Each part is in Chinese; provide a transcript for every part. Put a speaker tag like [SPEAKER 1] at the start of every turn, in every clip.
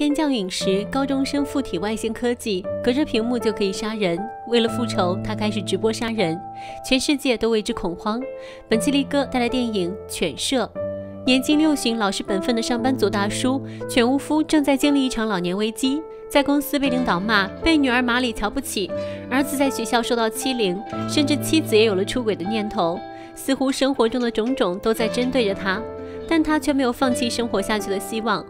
[SPEAKER 1] 天降陨石，高中生附体外星科技，隔着屏幕就可以杀人。为了复仇，他开始直播杀人，全世界都为之恐慌。本期力哥带来电影《犬舍》。年近六旬、老实本分的上班族大叔犬巫夫正在经历一场老年危机，在公司被领导骂，被女儿马里瞧不起，儿子在学校受到欺凌，甚至妻子也有了出轨的念头。似乎生活中的种种都在针对着他，但他却没有放弃生活下去的希望。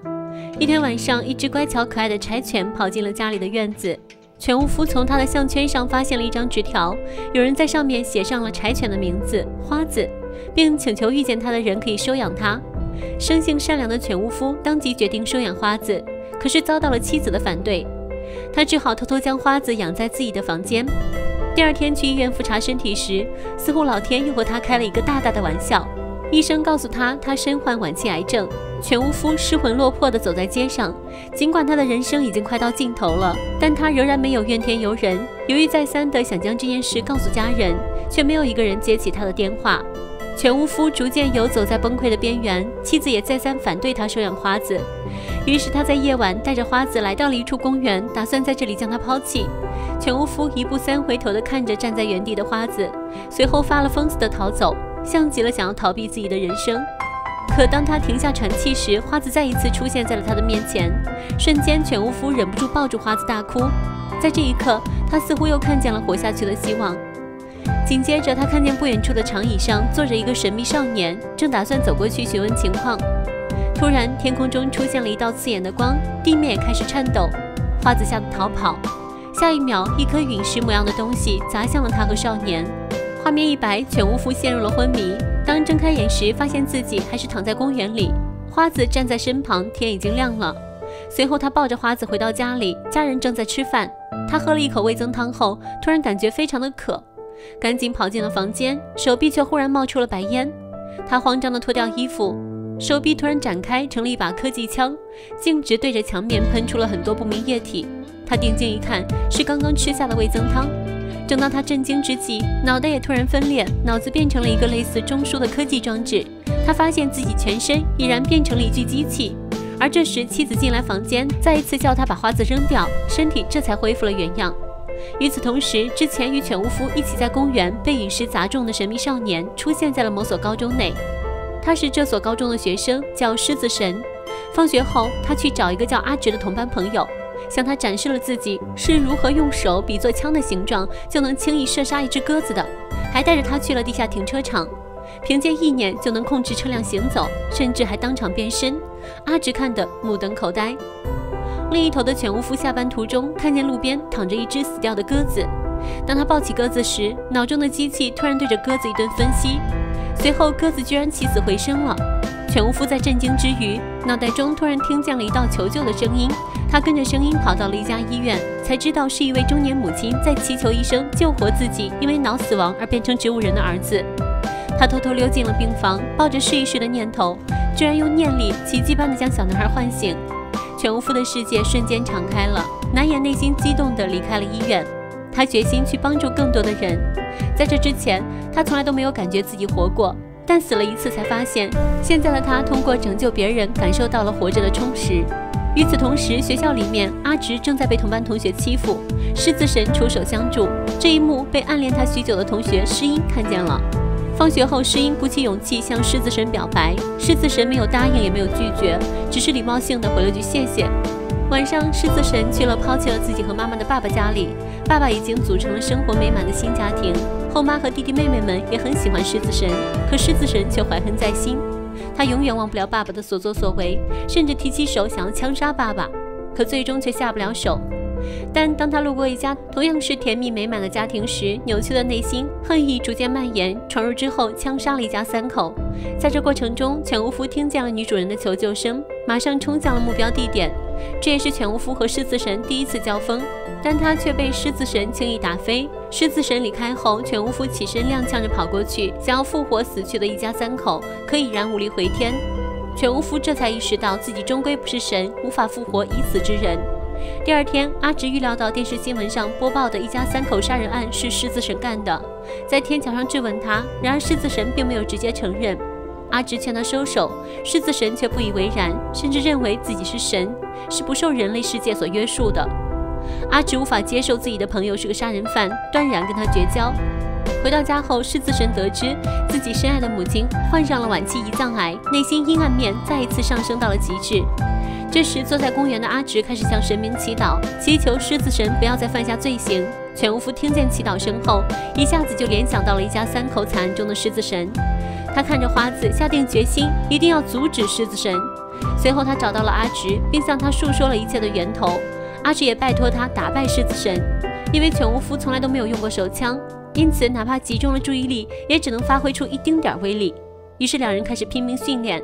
[SPEAKER 1] 一天晚上，一只乖巧可爱的柴犬跑进了家里的院子。犬巫夫从他的项圈上发现了一张纸条，有人在上面写上了柴犬的名字花子，并请求遇见他的人可以收养他。生性善良的犬巫夫当即决定收养花子，可是遭到了妻子的反对，他只好偷偷将花子养在自己的房间。第二天去医院复查身体时，似乎老天又和他开了一个大大的玩笑。医生告诉他，他身患晚期癌症。犬巫夫失魂落魄地走在街上，尽管他的人生已经快到尽头了，但他仍然没有怨天尤人。犹豫再三地想将这件事告诉家人，却没有一个人接起他的电话。犬巫夫逐渐游走在崩溃的边缘，妻子也再三反对他收养花子。于是他在夜晚带着花子来到了一处公园，打算在这里将他抛弃。犬巫夫一步三回头地看着站在原地的花子，随后发了疯似的逃走。像极了想要逃避自己的人生，可当他停下喘气时，花子再一次出现在了他的面前。瞬间，犬巫夫忍不住抱住花子大哭。在这一刻，他似乎又看见了活下去的希望。紧接着，他看见不远处的长椅上坐着一个神秘少年，正打算走过去询问情况。突然，天空中出现了一道刺眼的光，地面也开始颤抖。花子吓得逃跑，下一秒，一颗陨石模样的东西砸向了他和少年。画面一白，犬巫夫陷入了昏迷。当睁开眼时，发现自己还是躺在公园里。花子站在身旁，天已经亮了。随后，他抱着花子回到家里，家人正在吃饭。他喝了一口味增汤后，突然感觉非常的渴，赶紧跑进了房间，手臂却忽然冒出了白烟。他慌张地脱掉衣服，手臂突然展开成了一把科技枪，径直对着墙面喷出了很多不明液体。他定睛一看，是刚刚吃下的味增汤。正当他震惊之际，脑袋也突然分裂，脑子变成了一个类似中枢的科技装置。他发现自己全身已然变成了一具机器。而这时，妻子进来房间，再一次叫他把花子扔掉，身体这才恢复了原样。与此同时，之前与犬巫夫一起在公园被陨石砸中的神秘少年出现在了某所高中内。他是这所高中的学生，叫狮子神。放学后，他去找一个叫阿直的同班朋友。向他展示了自己是如何用手比作枪的形状就能轻易射杀一只鸽子的，还带着他去了地下停车场，凭借意念就能控制车辆行走，甚至还当场变身。阿直看得目瞪口呆。另一头的犬巫夫下班途中看见路边躺着一只死掉的鸽子，当他抱起鸽子时，脑中的机器突然对着鸽子一顿分析，随后鸽子居然起死回生了。犬巫夫在震惊之余，脑袋中突然听见了一道求救的声音。他跟着声音跑到了一家医院，才知道是一位中年母亲在祈求医生救活自己因为脑死亡而变成植物人的儿子。他偷偷溜进了病房，抱着试一试的念头，居然用念力奇迹般的将小男孩唤醒。犬巫夫的世界瞬间敞开了，难掩内心激动地离开了医院。他决心去帮助更多的人。在这之前，他从来都没有感觉自己活过。但死了一次，才发现现在的他通过拯救别人，感受到了活着的充实。与此同时，学校里面阿直正在被同班同学欺负，狮子神出手相助。这一幕被暗恋他许久的同学诗音看见了。放学后，诗音鼓起勇气向狮子神表白，狮子神没有答应，也没有拒绝，只是礼貌性的回了句谢谢。晚上，狮子神去了抛弃了自己和妈妈的爸爸家里，爸爸已经组成了生活美满的新家庭。后妈和弟弟妹妹们也很喜欢狮子神，可狮子神却怀恨在心，他永远忘不了爸爸的所作所为，甚至提起手想要枪杀爸爸，可最终却下不了手。但当他路过一家同样是甜蜜美满的家庭时，扭曲的内心恨意逐渐蔓延，闯入之后枪杀了一家三口。在这过程中，犬无夫听见了女主人的求救声，马上冲向了目标地点。这也是犬巫夫和狮子神第一次交锋，但他却被狮子神轻易打飞。狮子神离开后，犬巫夫起身踉跄着跑过去，想要复活死去的一家三口，可已然无力回天。犬巫夫这才意识到自己终归不是神，无法复活已死之人。第二天，阿直预料到电视新闻上播报的一家三口杀人案是狮子神干的，在天桥上质问他，然而狮子神并没有直接承认。阿直劝他收手，狮子神却不以为然，甚至认为自己是神，是不受人类世界所约束的。阿直无法接受自己的朋友是个杀人犯，断然跟他绝交。回到家后，狮子神得知自己深爱的母亲患上了晚期胰脏癌，内心阴暗面再一次上升到了极致。这时，坐在公园的阿直开始向神明祈祷，祈求狮子神不要再犯下罪行。犬巫夫听见祈祷声后，一下子就联想到了一家三口惨案中的狮子神。他看着花子，下定决心一定要阻止狮子神。随后，他找到了阿直，并向他述说了一切的源头。阿直也拜托他打败狮子神，因为犬巫夫从来都没有用过手枪。因此，哪怕集中了注意力，也只能发挥出一丁点威力。于是，两人开始拼命训练。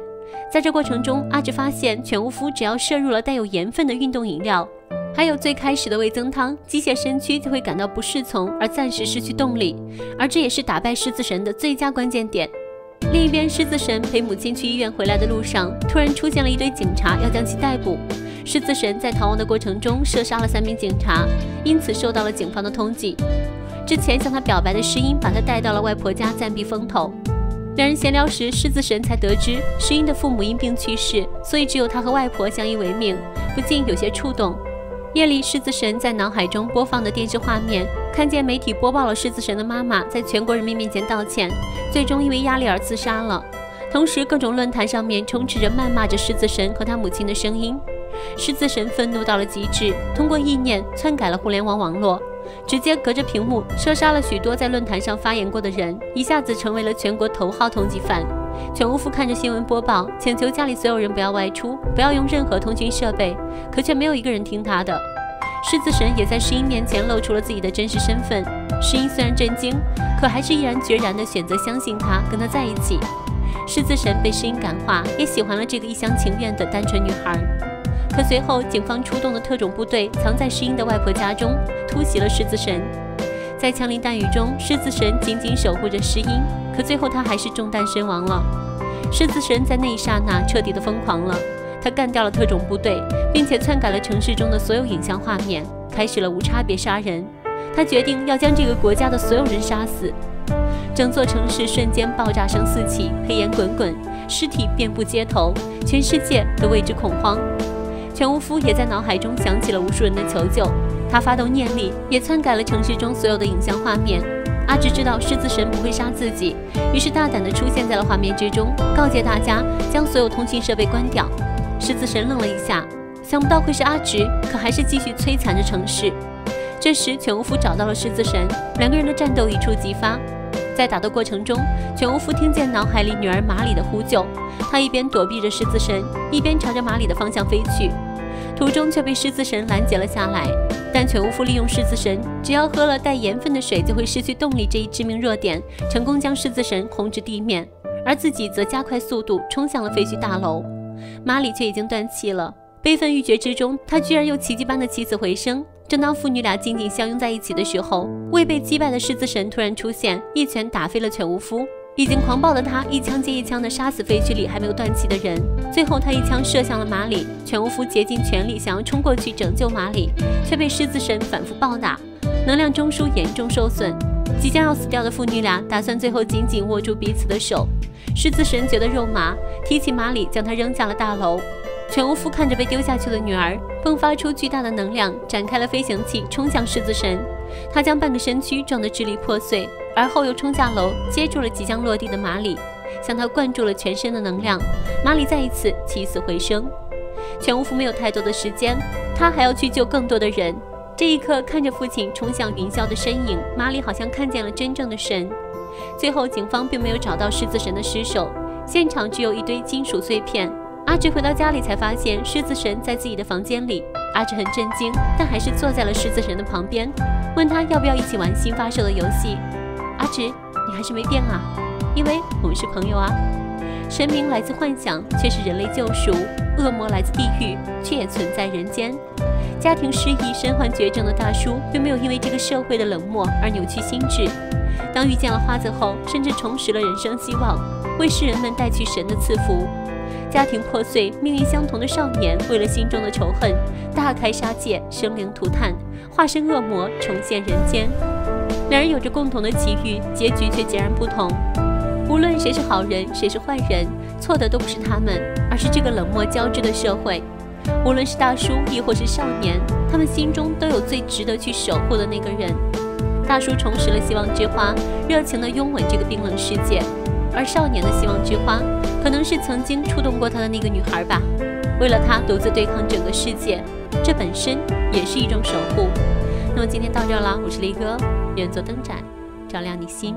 [SPEAKER 1] 在这过程中，阿直发现犬巫夫只要摄入了带有盐分的运动饮料，还有最开始的味增汤，机械身躯就会感到不适从而暂时失去动力。而这也是打败狮子神的最佳关键点。另一边，狮子神陪母亲去医院回来的路上，突然出现了一堆警察，要将其逮捕。狮子神在逃亡的过程中射杀了三名警察，因此受到了警方的通缉。之前向他表白的诗音把他带到了外婆家暂避风头。两人闲聊时，狮子神才得知诗音的父母因病去世，所以只有他和外婆相依为命，不禁有些触动。夜里，狮子神在脑海中播放的电视画面，看见媒体播报了狮子神的妈妈在全国人民面前道歉，最终因为压力而自杀了。同时，各种论坛上面充斥着谩骂着狮子神和他母亲的声音。狮子神愤怒到了极致，通过意念篡改了互联网网络。直接隔着屏幕射杀了许多在论坛上发言过的人，一下子成为了全国头号通缉犯。犬屋夫看着新闻播报，请求家里所有人不要外出，不要用任何通讯设备，可却没有一个人听他的。狮子神也在石英面前露出了自己的真实身份。诗英虽然震惊，可还是毅然决然地选择相信他，跟他在一起。狮子神被诗英感化，也喜欢了这个一厢情愿的单纯女孩。可随后，警方出动的特种部队藏在诗英的外婆家中，突袭了狮子神。在枪林弹雨中，狮子神紧紧守护着石英，可最后他还是中弹身亡了。狮子神在那一刹那彻底的疯狂了，他干掉了特种部队，并且篡改了城市中的所有影像画面，开始了无差别杀人。他决定要将这个国家的所有人杀死。整座城市瞬间爆炸声四起，黑烟滚滚，尸体遍布街头，全世界都为之恐慌。全无夫也在脑海中想起了无数人的求救，他发动念力，也篡改了城市中所有的影像画面。阿直知道狮子神不会杀自己，于是大胆地出现在了画面之中，告诫大家将所有通讯设备关掉。狮子神愣了一下，想不到会是阿直，可还是继续摧残着城市。这时，犬巫夫找到了狮子神，两个人的战斗一触即发。在打斗过程中，犬巫夫听见脑海里女儿马里的呼救，他一边躲避着狮子神，一边朝着马里的方向飞去。途中却被狮子神拦截了下来，但犬巫夫利用狮子神只要喝了带盐分的水就会失去动力这一致命弱点，成功将狮子神轰至地面，而自己则加快速度冲向了废墟大楼。马里却已经断气了，悲愤欲绝之中，他居然又奇迹般的起死回生。正当父女俩紧紧相拥在一起的时候，未被击败的狮子神突然出现，一拳打飞了犬巫夫。已经狂暴的他，一枪接一枪的杀死废墟里还没有断气的人。最后，他一枪射向了马里，犬巫夫竭尽全力想要冲过去拯救马里，却被狮子神反复暴打，能量中枢严重受损。即将要死掉的父女俩打算最后紧紧握住彼此的手。狮子神觉得肉麻，提起马里，将他扔下了大楼。犬巫夫看着被丢下去的女儿，迸发出巨大的能量，展开了飞行器，冲向狮子神。他将半个身躯撞得支离破碎。而后又冲下楼，接住了即将落地的马里，向他灌注了全身的能量。马里再一次起死回生。全无夫没有太多的时间，他还要去救更多的人。这一刻，看着父亲冲向云霄的身影，马里好像看见了真正的神。最后，警方并没有找到狮子神的尸首，现场只有一堆金属碎片。阿直回到家里才发现狮子神在自己的房间里。阿直很震惊，但还是坐在了狮子神的旁边，问他要不要一起玩新发售的游戏。阿直，你还是没变啊，因为我们是朋友啊。神明来自幻想，却是人类救赎；恶魔来自地狱，却也存在人间。家庭失意、身患绝症的大叔，并没有因为这个社会的冷漠而扭曲心智。当遇见了花子后，甚至重拾了人生希望，为世人们带去神的赐福。家庭破碎、命运相同的少年，为了心中的仇恨，大开杀戒，生灵涂炭，化身恶魔，重现人间。两人有着共同的奇遇，结局却截然不同。无论谁是好人，谁是坏人，错的都不是他们，而是这个冷漠交织的社会。无论是大叔亦或是少年，他们心中都有最值得去守护的那个人。大叔重拾了希望之花，热情地拥吻这个冰冷世界；而少年的希望之花，可能是曾经触动过他的那个女孩吧。为了他独自对抗整个世界，这本身也是一种守护。那么今天到这儿了，我是力哥，愿做灯盏，照亮你心。